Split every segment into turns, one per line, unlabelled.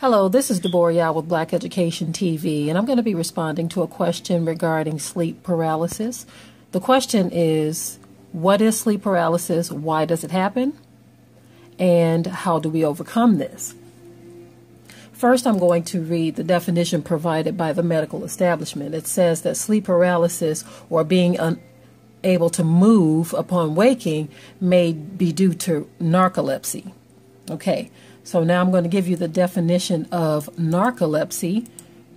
Hello, this is Deborah Yao with Black Education TV, and I'm going to be responding to a question regarding sleep paralysis. The question is What is sleep paralysis? Why does it happen? And how do we overcome this? First, I'm going to read the definition provided by the medical establishment. It says that sleep paralysis or being unable to move upon waking may be due to narcolepsy. Okay, so now I'm going to give you the definition of narcolepsy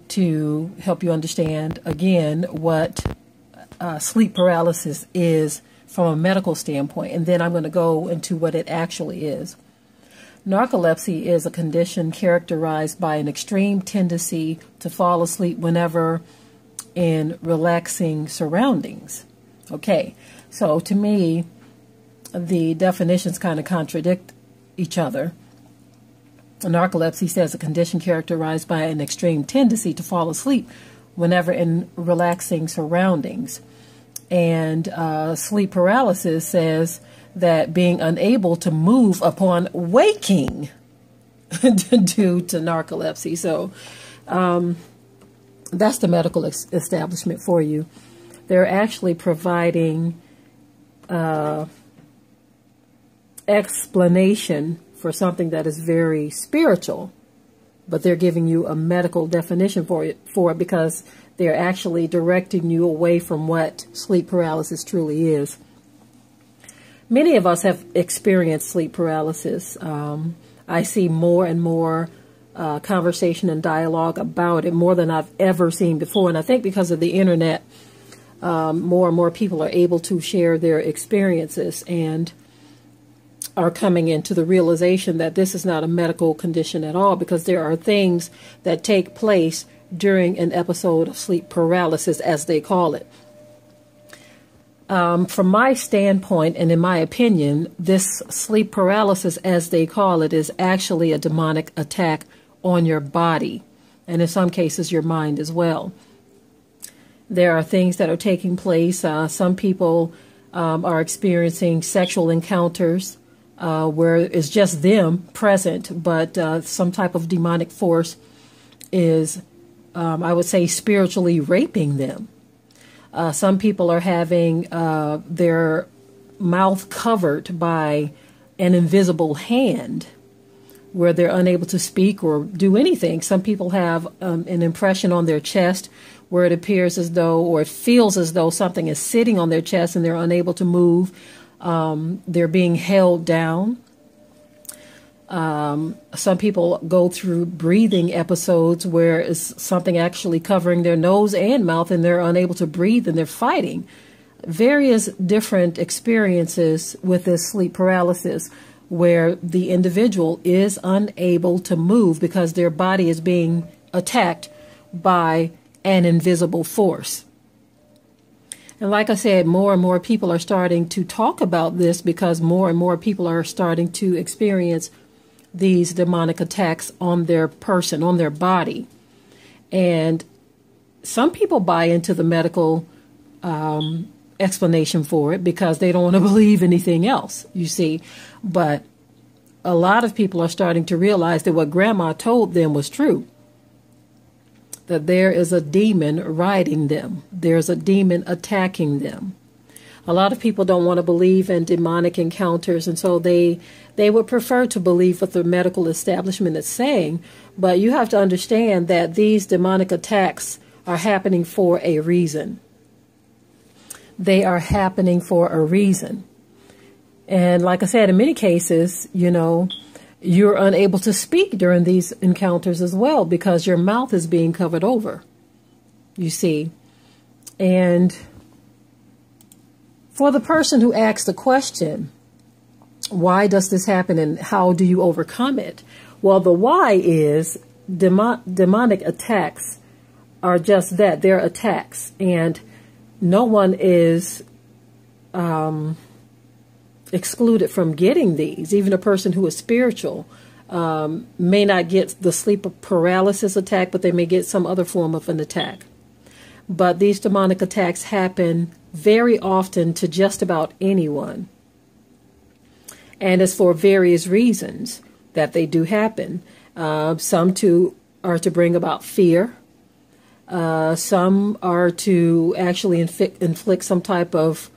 to help you understand again what uh, sleep paralysis is from a medical standpoint, and then I'm going to go into what it actually is. Narcolepsy is a condition characterized by an extreme tendency to fall asleep whenever in relaxing surroundings. Okay, so to me, the definitions kind of contradict each other. Narcolepsy says a condition characterized by an extreme tendency to fall asleep whenever in relaxing surroundings. And uh, sleep paralysis says that being unable to move upon waking due to narcolepsy. So um, that's the medical establishment for you. They're actually providing uh, explanation for something that is very spiritual, but they're giving you a medical definition for it for it because they're actually directing you away from what sleep paralysis truly is. Many of us have experienced sleep paralysis. Um, I see more and more uh, conversation and dialogue about it, more than I've ever seen before. And I think because of the internet, um, more and more people are able to share their experiences and are coming into the realization that this is not a medical condition at all because there are things that take place during an episode of sleep paralysis, as they call it. Um, from my standpoint, and in my opinion, this sleep paralysis, as they call it, is actually a demonic attack on your body, and in some cases, your mind as well. There are things that are taking place. Uh, some people um, are experiencing sexual encounters uh, where it's just them present, but uh, some type of demonic force is, um, I would say, spiritually raping them. Uh, some people are having uh, their mouth covered by an invisible hand where they're unable to speak or do anything. Some people have um, an impression on their chest where it appears as though, or it feels as though something is sitting on their chest and they're unable to move. Um, they're being held down. Um, some people go through breathing episodes where it's something actually covering their nose and mouth and they're unable to breathe and they're fighting. Various different experiences with this sleep paralysis where the individual is unable to move because their body is being attacked by an invisible force. And like I said, more and more people are starting to talk about this because more and more people are starting to experience these demonic attacks on their person, on their body. And some people buy into the medical um, explanation for it because they don't want to believe anything else, you see. But a lot of people are starting to realize that what grandma told them was true that there is a demon riding them, there's a demon attacking them. A lot of people don't want to believe in demonic encounters and so they they would prefer to believe what the medical establishment is saying but you have to understand that these demonic attacks are happening for a reason. They are happening for a reason. And like i said in many cases you know you're unable to speak during these encounters as well because your mouth is being covered over you see and for the person who asks the question, why does this happen and how do you overcome it? Well, the why is demonic attacks are just that. They're attacks. And no one is um, excluded from getting these. Even a person who is spiritual um, may not get the sleep paralysis attack, but they may get some other form of an attack. But these demonic attacks happen very often to just about anyone. And it's for various reasons that they do happen. Uh, some to are to bring about fear. Uh, some are to actually inflict, inflict some type of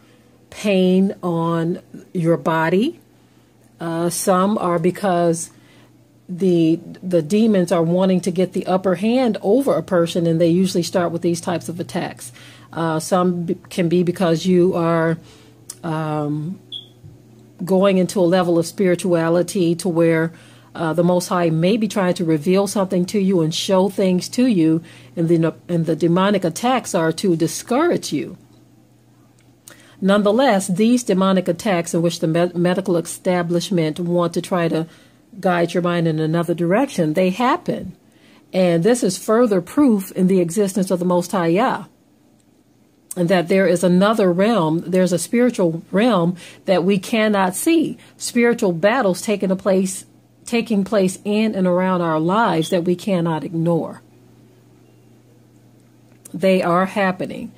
pain on your body. Uh, some are because the the demons are wanting to get the upper hand over a person, and they usually start with these types of attacks. Uh, some can be because you are um, going into a level of spirituality to where uh, the Most High may be trying to reveal something to you and show things to you, and the and the demonic attacks are to discourage you. Nonetheless, these demonic attacks in which the med- medical establishment want to try to guide your mind in another direction, they happen. And this is further proof in the existence of the Most High Yah. And that there is another realm, there's a spiritual realm that we cannot see. Spiritual battles taking a place taking place in and around our lives that we cannot ignore. They are happening.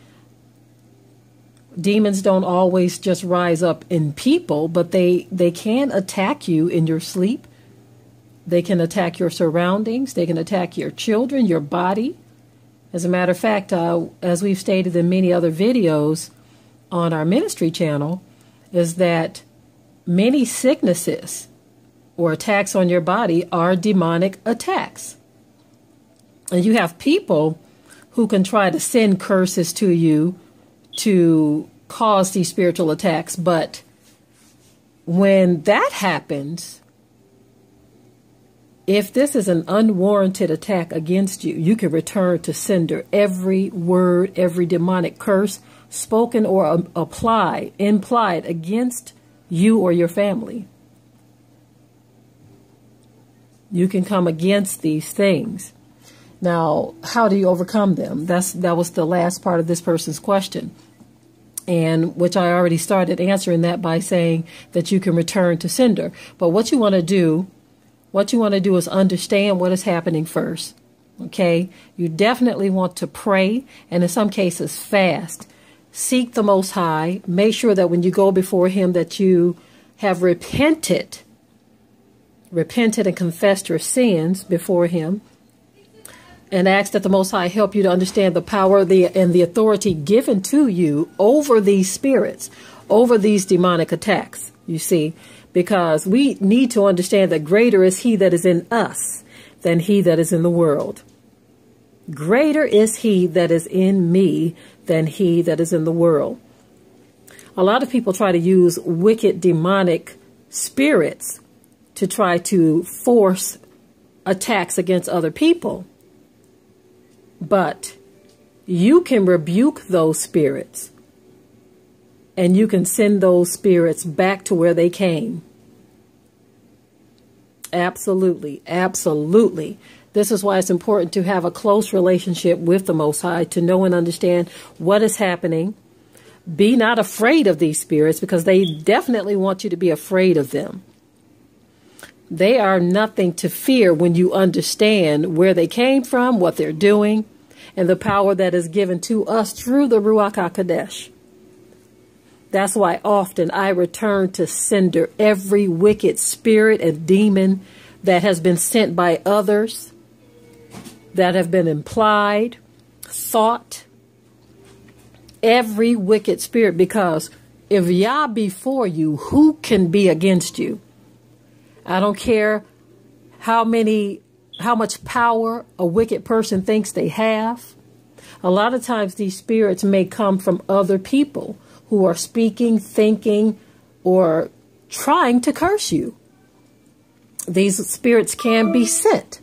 Demons don't always just rise up in people, but they, they can attack you in your sleep. They can attack your surroundings. They can attack your children, your body. As a matter of fact, uh, as we've stated in many other videos on our ministry channel, is that many sicknesses or attacks on your body are demonic attacks. And you have people who can try to send curses to you to cause these spiritual attacks, but when that happens, if this is an unwarranted attack against you, you can return to sender every word, every demonic curse spoken or um, applied, implied against you or your family. You can come against these things. Now, how do you overcome them? That's that was the last part of this person's question. And which I already started answering that by saying that you can return to sender. But what you want to do what you want to do is understand what is happening first. Okay? You definitely want to pray and in some cases fast. Seek the Most High. Make sure that when you go before Him that you have repented, repented and confessed your sins before Him, and ask that the Most High help you to understand the power the, and the authority given to you over these spirits, over these demonic attacks. You see, because we need to understand that greater is he that is in us than he that is in the world. Greater is he that is in me than he that is in the world. A lot of people try to use wicked demonic spirits to try to force attacks against other people. But you can rebuke those spirits and you can send those spirits back to where they came. Absolutely, absolutely. This is why it's important to have a close relationship with the Most High to know and understand what is happening. Be not afraid of these spirits because they definitely want you to be afraid of them. They are nothing to fear when you understand where they came from, what they're doing, and the power that is given to us through the Ruach HaKodesh. That's why often I return to sender every wicked spirit and demon that has been sent by others, that have been implied, thought, every wicked spirit, because if Yah be for you, who can be against you? I don't care how many, how much power a wicked person thinks they have. A lot of times these spirits may come from other people who are speaking, thinking, or trying to curse you. These spirits can be sent.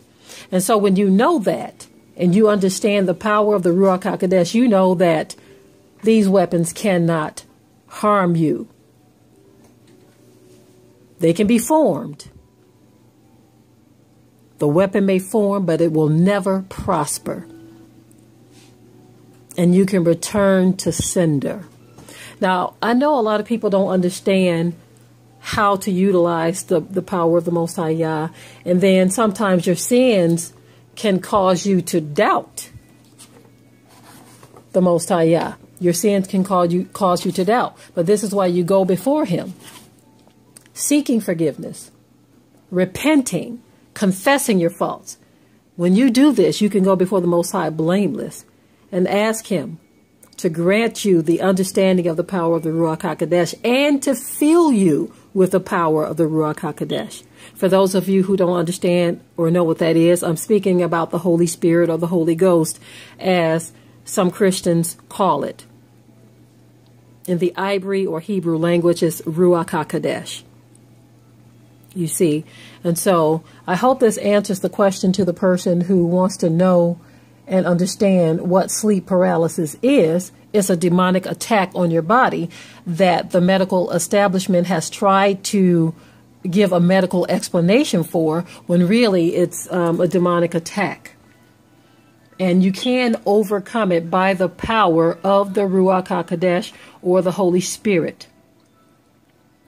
And so when you know that and you understand the power of the Ruach HaKodesh, you know that these weapons cannot harm you. They can be formed. The weapon may form, but it will never prosper. And you can return to sender. Now, I know a lot of people don't understand how to utilize the, the power of the Most High Yah, and then sometimes your sins can cause you to doubt the Most High Yah. Your sins can cause you cause you to doubt, but this is why you go before Him, seeking forgiveness, repenting, confessing your faults. When you do this, you can go before the Most High blameless and ask Him to grant you the understanding of the power of the Ruach HaKodesh and to fill you with the power of the Ruach HaKodesh. For those of you who don't understand or know what that is, I'm speaking about the Holy Spirit or the Holy Ghost as some Christians call it. In the Ivory or Hebrew language, it's Ruach HaKodesh. You see, and so I hope this answers the question to the person who wants to know and understand what sleep paralysis is, it's a demonic attack on your body that the medical establishment has tried to give a medical explanation for when really it's um, a demonic attack. And you can overcome it by the power of the Ruach HaKodesh or the Holy Spirit.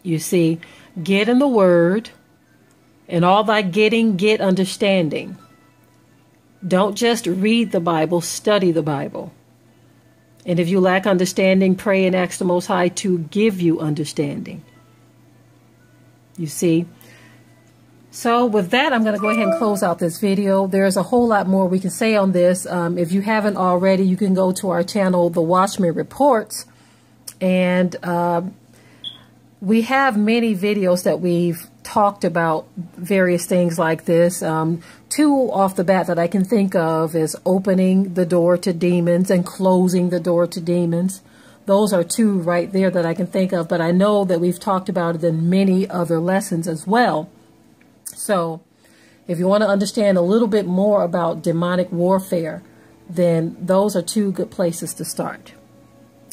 You see, get in the Word, and all thy getting, get understanding. Don't just read the Bible, study the Bible. And if you lack understanding, pray and ask the Most High to give you understanding. You see? So with that, I'm going to go ahead and close out this video. There's a whole lot more we can say on this. Um, if you haven't already, you can go to our channel, The Watchman Reports. And uh, we have many videos that we've talked about various things like this. Um, two off the bat that I can think of is opening the door to demons and closing the door to demons. Those are two right there that I can think of, but I know that we've talked about it in many other lessons as well. So if you want to understand a little bit more about demonic warfare, then those are two good places to start.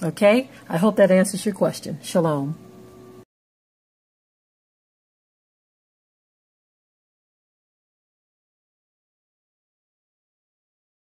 Okay? I hope that answers your question. Shalom.